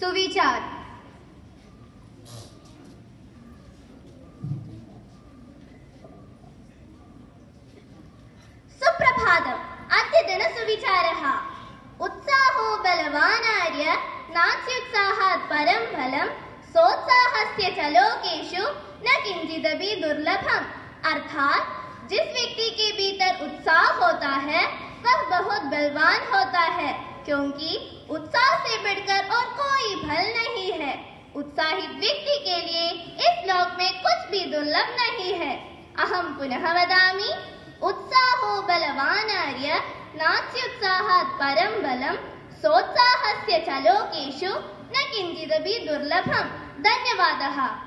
सुविचार। सुप्रभातम्। उत्साहो बलवानार्य नास्त्युत्साहात् परं सोत्साहस्य च लोकेषु न दुर्लभम। अर्थात, जिस व्यक्ति के भीतर उत्साह होता है, वह बहुत बलवान होता है। क्योंकि उत्साह से बढ़कर और कोई फल नहीं है। उत्साहित व्यक्ति के लिए इस लोक में कुछ भी दुर्लभ नहीं है। अहम पुनः वदामि, उत्साहो बलवानार्य नास्त्युत्साहात् परं बलं सोत्साहस्य च लोकेषु न किञ्चिदपि दुर्लभम्। धन्यवादः।